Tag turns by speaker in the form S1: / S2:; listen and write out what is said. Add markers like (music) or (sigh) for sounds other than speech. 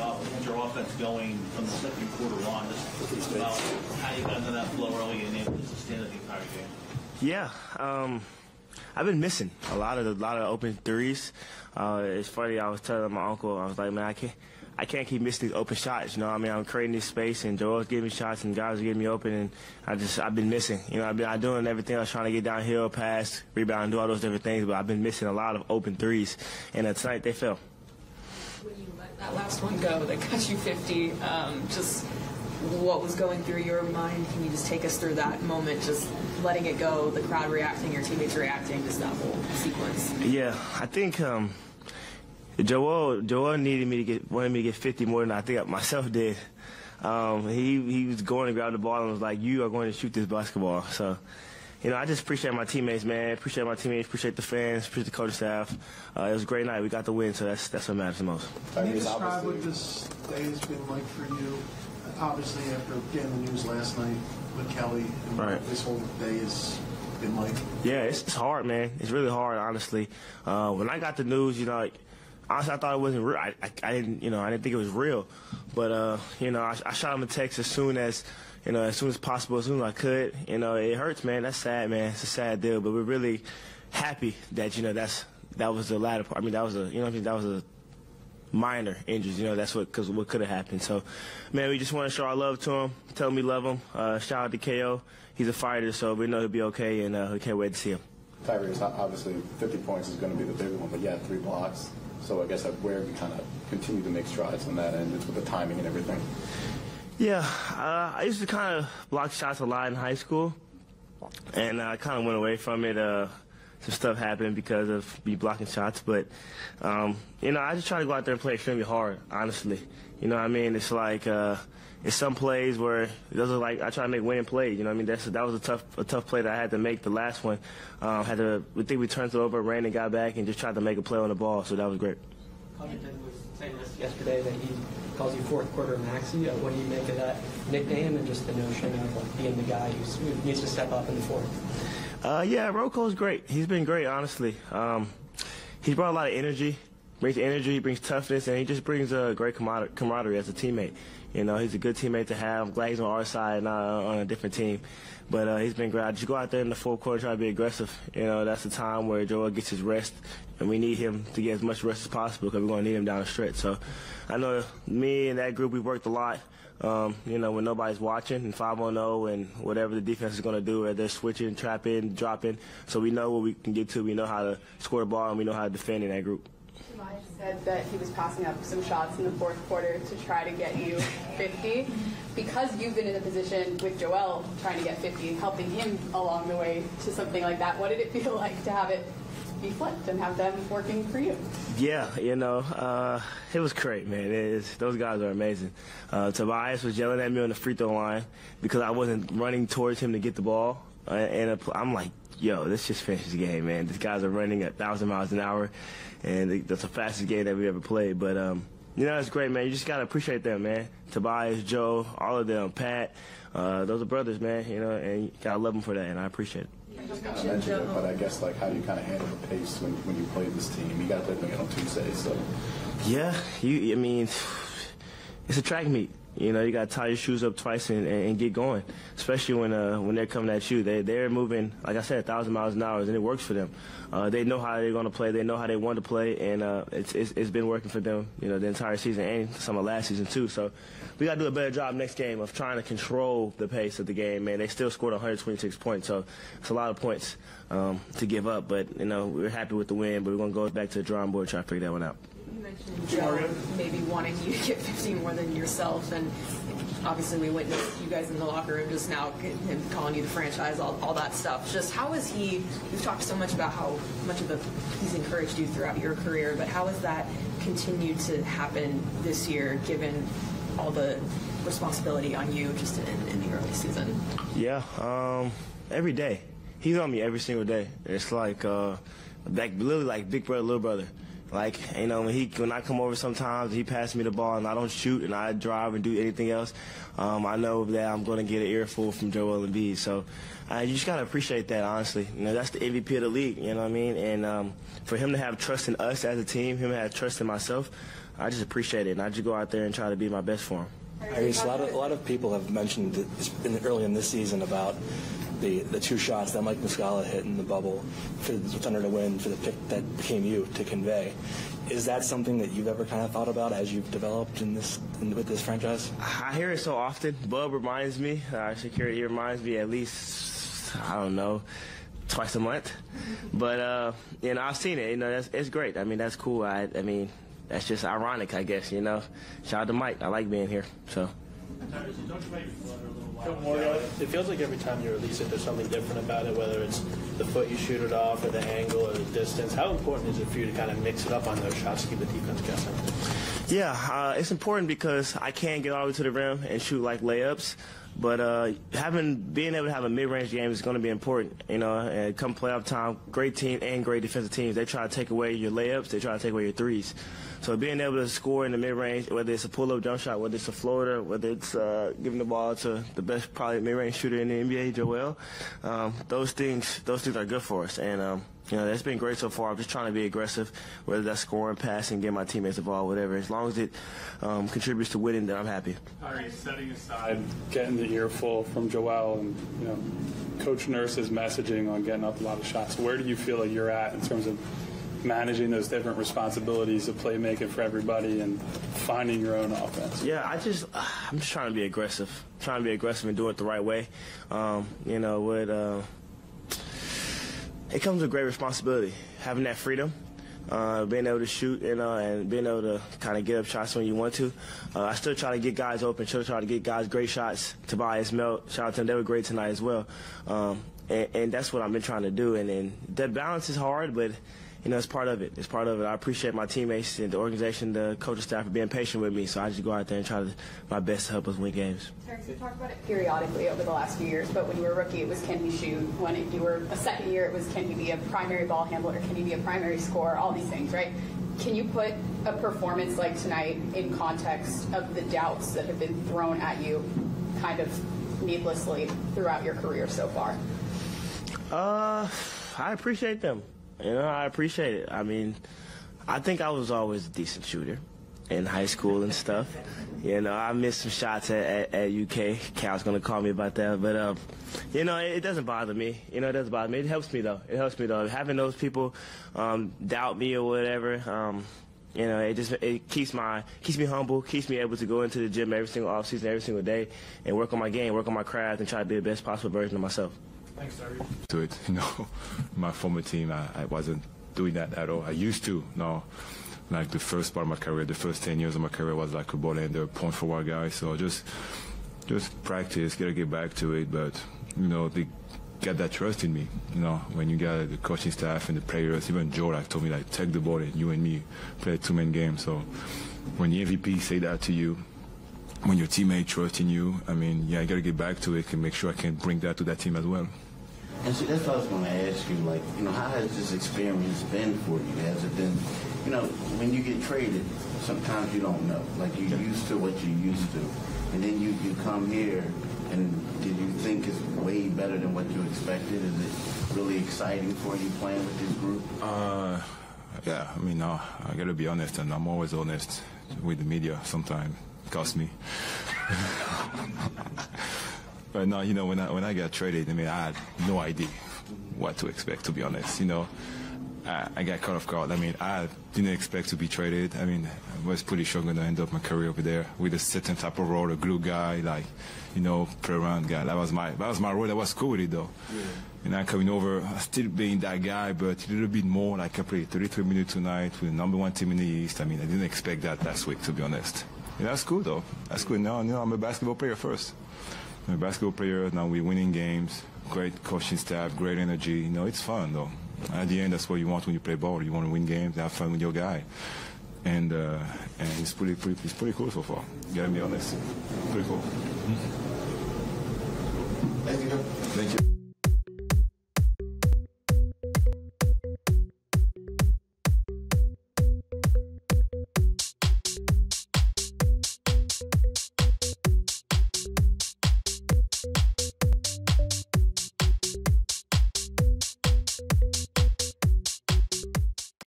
S1: off, get your offense going from the second quarter on. Just about how you got into that flow early and able to sustain it the entire game.
S2: Yeah, um, I've been missing a lot of the, lot of open threes. Uh, it's funny. I was telling my uncle, I was like, man, I can't. I can't keep missing these open shots. You know, I mean, I'm creating this space, and Joel's giving me shots, and guys are getting me open, and I just I've been missing. You know, I've been I'm doing everything. I was trying to get downhill, pass, rebound, do all those different things, but I've been missing a lot of open threes, and uh, tonight they fell.
S3: When you let that last one go, that got you 50, um, just what was going through your mind? Can you just take us through that moment, just letting it go, the crowd reacting, your teammates reacting, just that whole sequence?
S2: Yeah, I think. Um, Joel Joel needed me to get wanted me to get 50 more than I think myself did. Um, he he was going to grab the ball and was like, "You are going to shoot this basketball." So, you know, I just appreciate my teammates, man. Appreciate my teammates. Appreciate the fans. Appreciate the coaching staff. Uh, it was a great night. We got the win, so that's that's what matters the most.
S4: Can you describe what this day has been like for you? Obviously, after getting the news last night with Kelly, and
S2: Right.
S4: this whole day has been like.
S2: Yeah, it's, it's hard, man. It's really hard, honestly. Uh, when I got the news, you know, like, honestly, I thought it wasn't real. I, I, I didn't, you know, I didn't think it was real. But, uh, you know, I, I shot him a text as soon as, you know, as soon as possible, as soon as I could. You know, it hurts, man. That's sad, man. It's a sad deal. But we're really happy that, you know, that's that was the latter part. I mean, that was a, you know, I mean, that was a minor injuries. You know, that's what because what could have happened. So, man, we just want to show our love to him. Tell him we love him. Uh, shout out to KO. He's a fighter, so we know he'll be okay, and uh, we can't wait to see him.
S5: Tyrese, obviously 50 points is going to be the big one, but had three blocks. So I guess where we kind of continue to make strides on that end It's with the timing and everything.
S2: Yeah, uh, I used to kind of block shots a lot in high school, and I kind of went away from it. Uh, some stuff happened because of me blocking shots, but um, you know, I just try to go out there and play extremely hard. Honestly, you know, what I mean, it's like uh, it's some plays where those are like I try to make winning plays. You know, what I mean, that's that was a tough a tough play that I had to make. The last one, um, had to we think we turned it over, ran and got back, and just tried to make a play on the ball. So that was great.
S6: Covington was saying this yesterday that he calls you fourth quarter Maxey. Uh, what do you make of that nickname and just the notion of like, being the guy who's- who needs to step up in the fourth?
S2: Uh, yeah, Rocco's great. He's been great, honestly. Um, he's brought a lot of energy, brings energy, brings toughness, and he just brings a great camar- camaraderie as a teammate. You know, he's a good teammate to have. I'm glad he's on our side, not on a different team. But uh, he's been great. Just go out there in the fourth quarter, try to be aggressive. You know, that's the time where Joel gets his rest, and we need him to get as much rest as possible because we're going to need him down the stretch. So I know me and that group, we've worked a lot. Um, you know, when nobody's watching and 5 on 0 and whatever the defense is going to do, they're switching, trapping, dropping. So we know what we can get to. We know how to score the ball and we know how to defend in that group.
S7: Said that he was passing up some shots in the fourth quarter to try to get you 50. Because you've been in a position with Joel trying to get 50 and helping him along the way to something like that, what did it (laughs) feel like to have it be flipped and have them working for you?
S2: Yeah, you know, uh, it was great, man. Those guys are amazing. Uh, Tobias was yelling at me on the free throw line because I wasn't running towards him to get the ball. Uh, and I'm like, yo, let's just finish this game, man. These guys are running at 1,000 miles an hour, and that's the fastest game that we ever played. But, um, you know, it's great, man. You just got to appreciate them, man. Tobias, Joe, all of them, Pat. Uh, those are brothers, man, you know, and you got to love them for that, and I appreciate it.
S5: You just kind of mentioned it, but I guess like how do you kind of handle the pace when, when you play this team? You got to play them again on Tuesday, so
S2: Yeah, you. I mean, it's a track meet. You know, you got to tie your shoes up twice and, and, get going. Especially when uh, when they're coming at you, they they're moving like I said, a thousand miles an hour, and it works for them. Uh, they know how they're going to play. They know how they want to play, and uh, it's, it's it's been working for them. You know, the entire season and some of last season too. So we got to do a better job next game of trying to control the pace of the game. Man, they still scored 126 points, so it's a lot of points um, to give up. But you know, we're happy with the win, but we're going to go back to the drawing board try to figure that one out.
S3: Mentioned Joe maybe wanting you to get 50 more than yourself, and obviously we witnessed you guys in the locker room just now, him calling you the franchise, all, all that stuff. Just how is he? You've talked so much about how much of a he's encouraged you throughout your career, but how has that continued to happen this year, given all the responsibility on you just in, in the early season?
S2: Yeah, um, every day. He's on me every single day. It's like, uh, like literally like big brother, little brother. Like you know, when he when I come over, sometimes he passes me the ball and I don't shoot and I drive and do anything else. Um, I know that I'm going to get an earful from Joel Embiid. So uh, you just gotta appreciate that, honestly. You know, that's the MVP of the league. You know what I mean? And um, for him to have trust in us as a team, him to have trust in myself, I just appreciate it. And I just go out there and try to be my best for him.
S8: Iris, a lot of a lot of people have mentioned in, early in this season about the the two shots that Mike Muscala hit in the bubble for the Thunder to win for the pick that became you to convey. Is that something that you've ever kind of thought about as you've developed in this in, with this franchise?
S2: I hear it so often. Bub reminds me. Uh, security reminds me at least I don't know twice a month. But uh, you know, I've seen it. You know, that's it's great. I mean, that's cool. I I mean that's just ironic, I guess. You know, shout out to Mike. I like being here. So.
S9: It feels like every time you release it, there's something different about it, whether it's the foot you shoot it off, or the angle, or the distance. How important is it for you to kind of mix it up on those shots to keep the defense guessing?
S2: Yeah, uh, it's important because I can't get all the way to the rim and shoot like layups. But uh, having being able to have a mid-range game is going to be important. You know, and come playoff time, great team and great defensive teams, they try to take away your layups, they try to take away your threes. So being able to score in the mid-range, whether it's a pull-up jump shot, whether it's a floater, whether it's uh, giving the ball to the best probably mid-range shooter in the NBA, Joel, um, those things those things are good for us. And um, you know, that's been great so far. I'm just trying to be aggressive, whether that's scoring, passing, getting my teammates involved, whatever. As long as it um, contributes to winning, then I'm happy.
S10: All right, setting aside getting the earful from Joel and you know, Coach Nurse's messaging on getting up a lot of shots, where do you feel like you're at in terms of managing those different responsibilities of playmaking for everybody and finding your own offense?
S2: Yeah, I just I'm just trying to be aggressive, trying to be aggressive and do it the right way. Um, you know, with uh, it comes with great responsibility, having that freedom. Uh, being able to shoot and, uh, and being able to kind of get up shots when you want to. Uh, I still try to get guys open, still try to get guys great shots. Tobias Melt, shout out to them, they were great tonight as well. Um, and, and, that's what I've been trying to do. And, and that balance is hard, but you know, it's part of it. It's part of it. I appreciate my teammates and the organization, the coaching staff for being patient with me. So I just go out there and try to my best to help us win games.
S7: Terrence, you talked about it periodically over the last few years, but when you were a rookie, it was can he shoot? When you were a second year, it was can he be a primary ball handler? Can he be a primary scorer? All these things, right? Can you put a performance like tonight in context of the doubts that have been thrown at you kind of needlessly throughout your career so far?
S2: Uh, I appreciate them. You know, I appreciate it. I mean, I think I was always a decent shooter in high school and stuff. You know, I missed some shots at, at, at UK. Cal's gonna call me about that, but um, you know, it, it, doesn't bother me. You know, it doesn't bother me. It helps me though. It helps me though. Having those people um, doubt me or whatever. Um, you know, it just it keeps my keeps me humble, keeps me able to go into the gym every single off season, every single day, and work on my game, work on my craft, and try to be the best possible version of myself.
S10: Thanks, Darby.
S11: To it, you know, my former team, I, I wasn't doing that at all. I used to, no. Like the first part of my career, the first 10 years of my career was like a ball handler, point forward guy. So just, just practice, gotta get back to it. But, you know, they get that trust in me. You know, when you got the coaching staff and the players, even Joe like told me like, take the ball and you and me play two man game. So when the MVP say that to you, when your teammate trusts in you, I mean, yeah, I got to get back to it and make sure I can bring that to that team as well.
S12: And see, that's what I was going to ask you. Like, you know, how has this experience been for you? Has it been, you know, when you get traded, sometimes you don't know. Like, you're used to what you're used to. And then you, you come here, and did you think it's way better than what you expected? Is it really exciting for you playing with this group?
S11: Uh, yeah, I mean, no, I got to be honest, and I'm always honest with the media sometimes. It costs me. (laughs) But now, you know, when I when I got traded, I mean, I had no idea what to expect. To be honest, you know, I, I got cut off guard. I mean, I didn't expect to be traded. I mean, I was pretty sure I'm going to end up my career over there with a certain type of role, a glue guy, like, you know, play around guy. That was my that was my role. That was cool with it though. Yeah. And I'm coming over, still being that guy, but a little bit more. Like I played 33 minutes tonight with the number one team in the East. I mean, I didn't expect that last week, to be honest. And that's cool though. That's cool. Now, you know, I'm a basketball player first. Basketball player. Now we're winning games. Great coaching staff, great energy. You know, it's fun though. At the end, that's what you want when you play ball. You want to win games, have fun with your guy, and uh, and it's pretty, pretty it's pretty cool so far. Gotta be honest, pretty cool.
S12: Thank you.
S11: Thank you.